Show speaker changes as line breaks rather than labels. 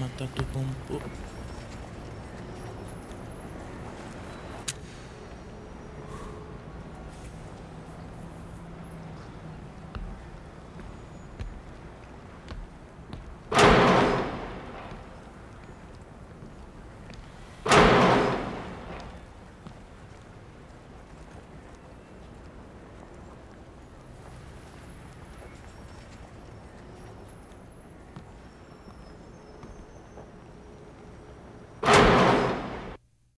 mata tu pumpu